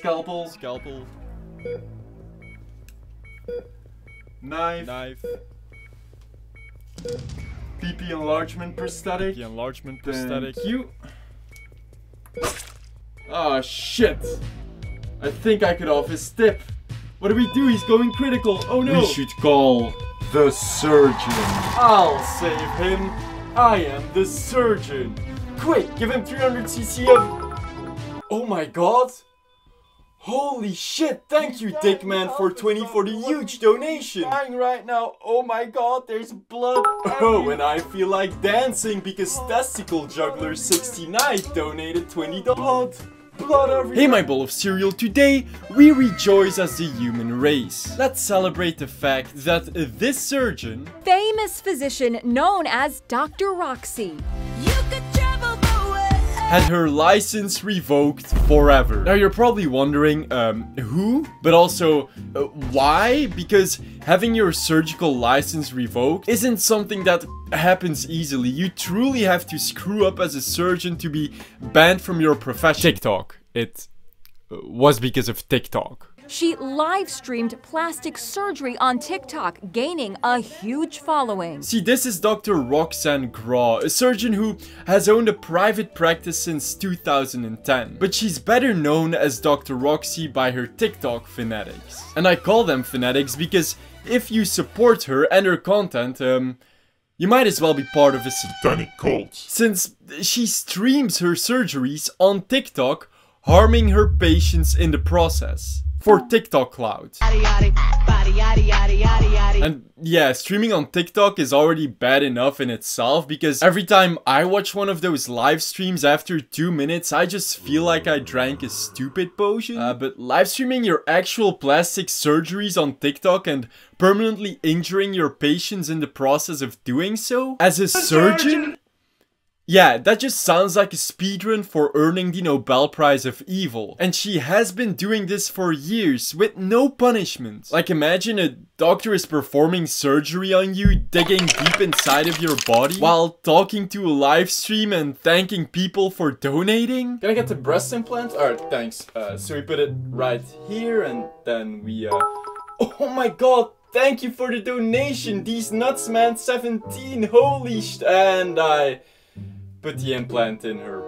scalpel. Scalpel. Knife. Knife. PP enlargement prosthetic. The enlargement prosthetic. Thank you. Oh shit. I think I could off his tip. What do we do? He's going critical. Oh no. We should call the surgeon. I'll save him. I am the surgeon. Quick, give him 300cc of... Oh my god. Holy shit, thank you Dickman for 20 for the huge donation. I'm right now, oh my god, there's blood Oh, and I feel like dancing because oh, Testicle Juggler 69 donated 20 blood. Blood everywhere. Hey my bowl of cereal, today we rejoice as the human race. Let's celebrate the fact that this surgeon Famous physician known as Dr. Roxy. Had her license revoked forever. Now you're probably wondering, um, who? But also, uh, why? Because having your surgical license revoked isn't something that happens easily. You truly have to screw up as a surgeon to be banned from your profession. TikTok. It uh, was because of TikTok. She live streamed plastic surgery on TikTok, gaining a huge following. See, this is Dr. Roxanne Grawe, a surgeon who has owned a private practice since 2010. But she's better known as Dr. Roxy by her TikTok fanatics. And I call them fanatics because if you support her and her content, um, you might as well be part of a satanic cult. Since she streams her surgeries on TikTok, harming her patients in the process. For TikTok clout. And yeah, streaming on TikTok is already bad enough in itself because every time I watch one of those live streams after two minutes, I just feel like I drank a stupid potion. Uh, but live streaming your actual plastic surgeries on TikTok and permanently injuring your patients in the process of doing so as a surgeon? Yeah, that just sounds like a speedrun for earning the Nobel Prize of Evil. And she has been doing this for years with no punishment. Like imagine a doctor is performing surgery on you, digging deep inside of your body, while talking to a live stream and thanking people for donating. Can I get the breast implant? Alright, thanks. Uh, so we put it right here and then we, uh... Oh my god! Thank you for the donation! These nuts, man! 17! Holy sh... And I put the implant in her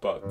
butt.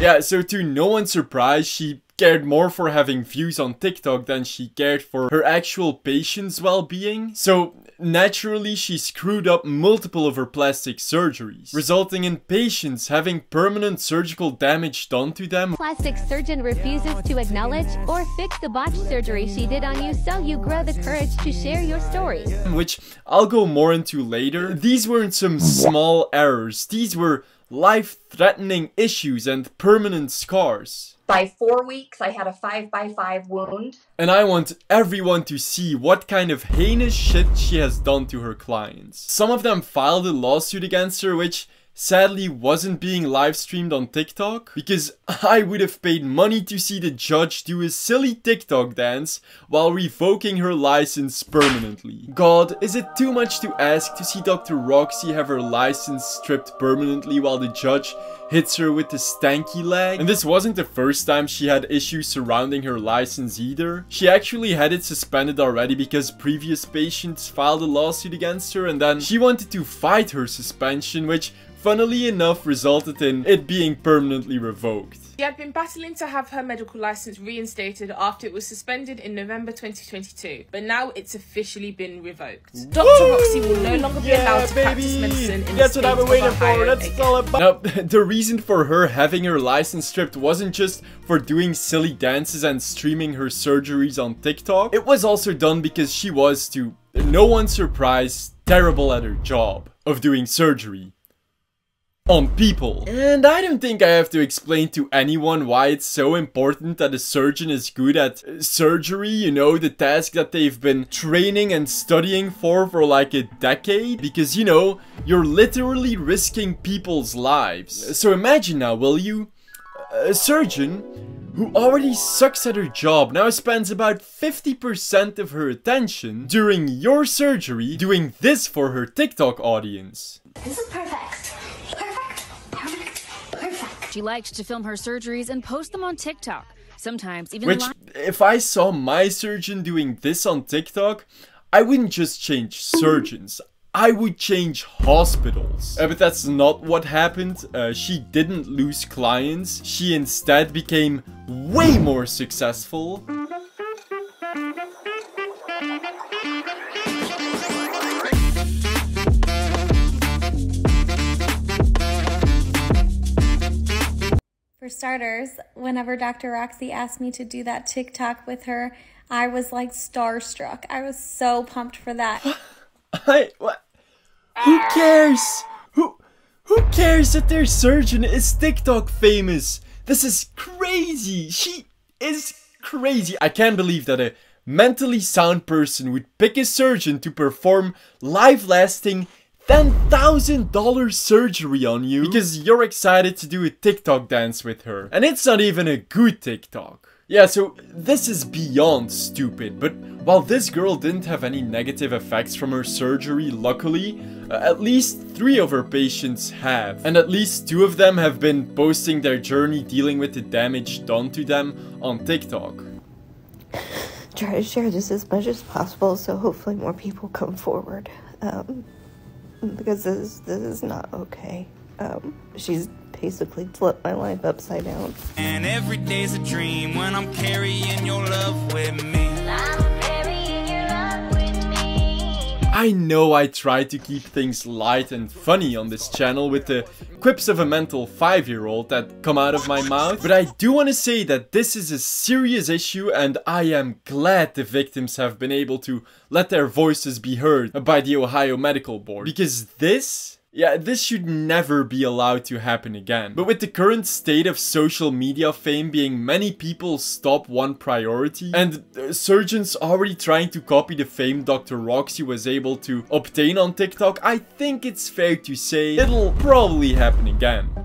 Yeah, so to no one's surprise, she cared more for having views on TikTok than she cared for her actual patient's well-being. So naturally she screwed up multiple of her plastic surgeries, resulting in patients having permanent surgical damage done to them. Plastic surgeon refuses to acknowledge or fix the botched surgery she did on you so you grow the courage to share your story. Which I'll go more into later. These weren't some small errors, these were life-threatening issues and permanent scars. By four weeks, I had a five by five wound. And I want everyone to see what kind of heinous shit she has done to her clients. Some of them filed a lawsuit against her, which sadly wasn't being live streamed on TikTok because I would have paid money to see the judge do a silly TikTok dance while revoking her license permanently. God, is it too much to ask to see Dr. Roxy have her license stripped permanently while the judge hits her with the stanky leg? And this wasn't the first time she had issues surrounding her license either. She actually had it suspended already because previous patients filed a lawsuit against her and then she wanted to fight her suspension which funnily enough resulted in it being permanently revoked. She had been battling to have her medical license reinstated after it was suspended in November 2022, but now it's officially been revoked. Dr. Roxy will no longer be Yeah, allowed to baby. practice medicine in That's the what I've been state waiting of for. Ohio That's again. all about. Now, the reason for her having her license stripped wasn't just for doing silly dances and streaming her surgeries on TikTok. It was also done because she was, to no one's surprise, terrible at her job of doing surgery on people. And I don't think I have to explain to anyone why it's so important that a surgeon is good at uh, surgery, you know, the task that they've been training and studying for for like a decade. Because, you know, you're literally risking people's lives. So imagine now, will you? A surgeon who already sucks at her job now spends about 50% of her attention during your surgery doing this for her TikTok audience. This is perfect. She liked to film her surgeries and post them on TikTok. Sometimes even Which, if I saw my surgeon doing this on TikTok, I wouldn't just change surgeons. I would change hospitals. Uh, but that's not what happened. Uh, she didn't lose clients. She instead became way more successful. For starters, whenever Dr. Roxy asked me to do that TikTok with her, I was like starstruck. I was so pumped for that. I what? Who cares? Who who cares that their surgeon is TikTok famous? This is crazy. She is crazy. I can't believe that a mentally sound person would pick a surgeon to perform life-lasting $10,000 surgery on you because you're excited to do a TikTok dance with her. And it's not even a good TikTok. Yeah, so this is beyond stupid, but while this girl didn't have any negative effects from her surgery, luckily, uh, at least three of her patients have. And at least two of them have been posting their journey dealing with the damage done to them on TikTok. Try to share this as much as possible so hopefully more people come forward. Um, because this is, this is not okay. Um, she's basically flipped my life upside down. And every day's a dream when I'm carrying your love with me. I know I try to keep things light and funny on this channel with the quips of a mental 5-year-old that come out of my mouth, but I do want to say that this is a serious issue and I am glad the victims have been able to let their voices be heard by the Ohio Medical Board, because this yeah, this should never be allowed to happen again. But with the current state of social media fame being many people's top one priority, and uh, surgeons already trying to copy the fame Dr. Roxy was able to obtain on TikTok, I think it's fair to say it'll probably happen again.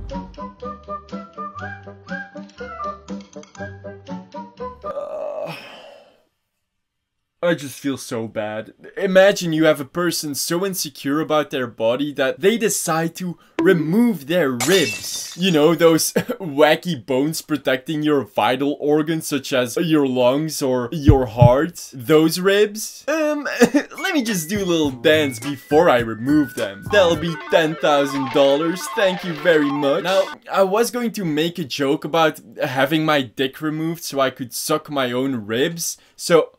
I just feel so bad. Imagine you have a person so insecure about their body that they decide to remove their ribs. You know, those wacky bones protecting your vital organs such as your lungs or your heart. Those ribs? Um, let me just do a little dance before I remove them. That'll be $10,000. Thank you very much. Now, I was going to make a joke about having my dick removed so I could suck my own ribs. So.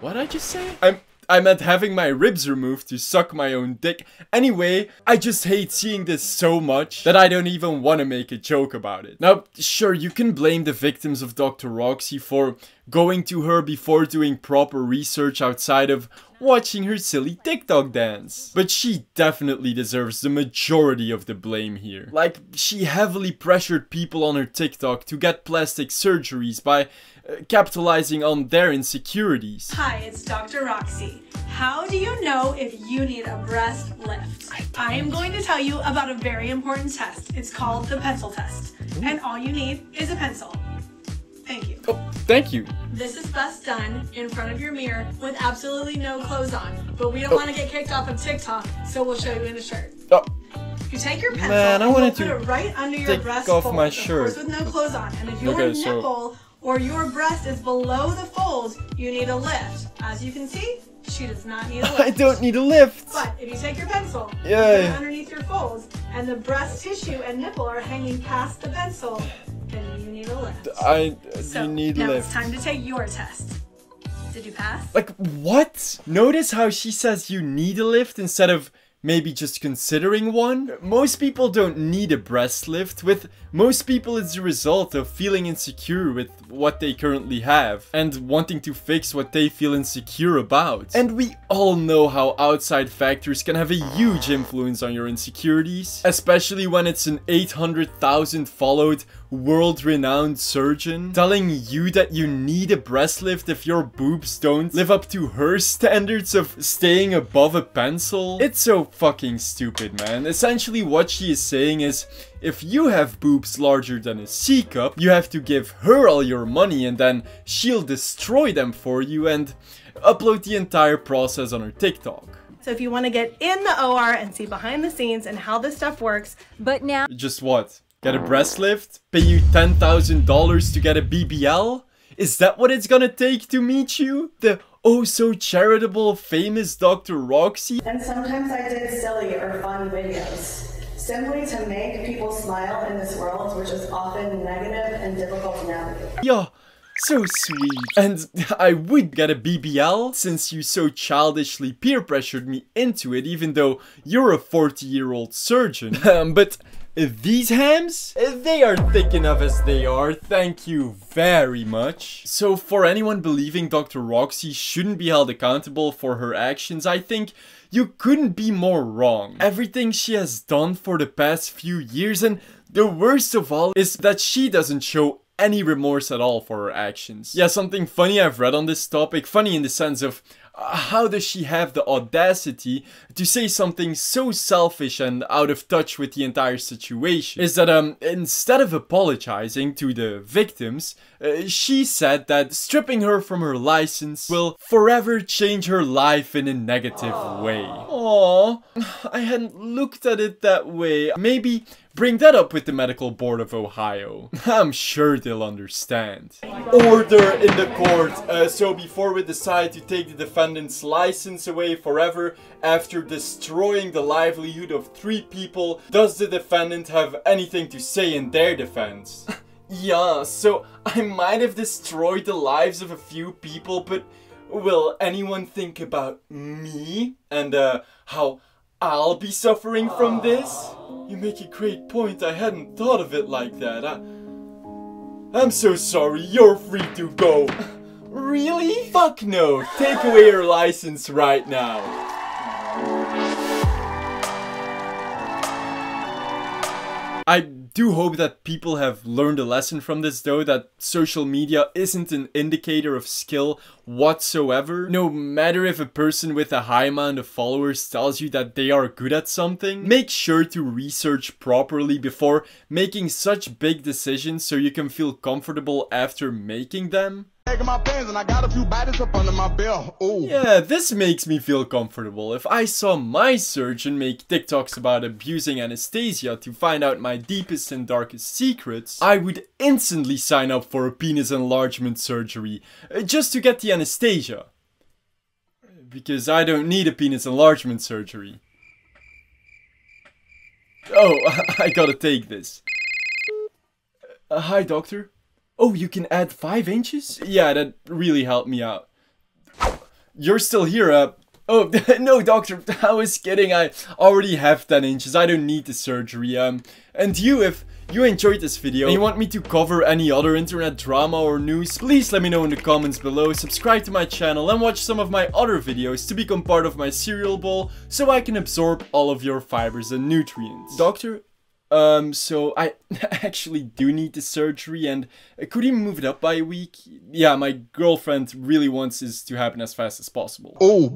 What did I just say? I'm I meant having my ribs removed to suck my own dick. Anyway, I just hate seeing this so much that I don't even want to make a joke about it. Now, sure, you can blame the victims of Dr. Roxy for going to her before doing proper research outside of watching her silly TikTok dance. But she definitely deserves the majority of the blame here. Like, she heavily pressured people on her TikTok to get plastic surgeries by Uh, capitalizing on their insecurities. Hi, it's Dr. Roxy. How do you know if you need a breast lift? I, I am going to tell you about a very important test. It's called the pencil test. Ooh. And all you need is a pencil. Thank you. Oh, thank you. This is best done in front of your mirror with absolutely no clothes on. But we don't oh. want to get kicked off of TikTok, so we'll show you in a shirt. Oh. You take your pencil Man, I wanted to put it right under your take breast off fold, my shirt. Of course, with no clothes on. And if your okay, nipple so... or your breast is below the fold, you need a lift. As you can see, she does not need a lift. I don't need a lift. But if you take your pencil, yeah. underneath your folds, and the breast tissue and nipple are hanging past the pencil, then you need a lift. I uh, so, you need now lift. it's time to take your test. Did you pass? Like what? Notice how she says you need a lift instead of maybe just considering one? Most people don't need a breast lift. With most people, it's the result of feeling insecure with what they currently have and wanting to fix what they feel insecure about. And we all know how outside factors can have a huge influence on your insecurities, especially when it's an 800,000 followed world-renowned surgeon telling you that you need a breast lift if your boobs don't live up to her standards of staying above a pencil. It's so fucking stupid, man. Essentially what she is saying is, if you have boobs larger than a C cup, you have to give her all your money and then she'll destroy them for you and upload the entire process on her TikTok. So if you want to get in the OR and see behind the scenes and how this stuff works. But now. Just what? Get a breast lift? Pay you $10,000 to get a BBL? Is that what it's gonna take to meet you? The oh so charitable famous Dr. Roxy? And sometimes I did silly or fun videos. Simply to make people smile in this world, which is often negative and difficult to navigate. Yeah, so sweet. And I would get a BBL since you so childishly peer pressured me into it even though you're a 40 year old surgeon. Um, but these hams? They are thick enough as they are, thank you very much. So for anyone believing Dr. Roxy shouldn't be held accountable for her actions, I think you couldn't be more wrong. Everything she has done for the past few years and the worst of all is that she doesn't show any remorse at all for her actions. Yeah, something funny I've read on this topic, funny in the sense of how does she have the audacity to say something so selfish and out of touch with the entire situation? Is that um instead of apologizing to the victims, uh, she said that stripping her from her license will forever change her life in a negative way. Aww, I hadn't looked at it that way. Maybe Bring that up with the Medical Board of Ohio. I'm sure they'll understand. Order in the court. Uh, so before we decide to take the defendant's license away forever after destroying the livelihood of three people, does the defendant have anything to say in their defense? yeah, so I might have destroyed the lives of a few people, but will anyone think about me and uh, how I'll be suffering from ah. this? You make a great point, I hadn't thought of it like that. I... I'm so sorry, you're free to go. really? Fuck no, take away your license right now. Do hope that people have learned a lesson from this though, that social media isn't an indicator of skill whatsoever. No matter if a person with a high amount of followers tells you that they are good at something, make sure to research properly before making such big decisions so you can feel comfortable after making them. Yeah, this makes me feel comfortable. If I saw my surgeon make TikToks about abusing anesthesia to find out my deepest and darkest secrets, I would instantly sign up for a penis enlargement surgery, uh, just to get the anesthesia. Because I don't need a penis enlargement surgery. Oh, I gotta take this. Uh, hi, doctor. Oh, you can add 5 inches? Yeah, that really helped me out. You're still here, uh... Oh, no, doctor, I was kidding. I already have 10 inches. I don't need the surgery. Um, and you, if you enjoyed this video and you want me to cover any other internet drama or news, please let me know in the comments below, subscribe to my channel and watch some of my other videos to become part of my cereal bowl so I can absorb all of your fibers and nutrients. Doctor, um, so I actually do need the surgery and could you move it up by a week? Yeah, my girlfriend really wants this to happen as fast as possible. Oh,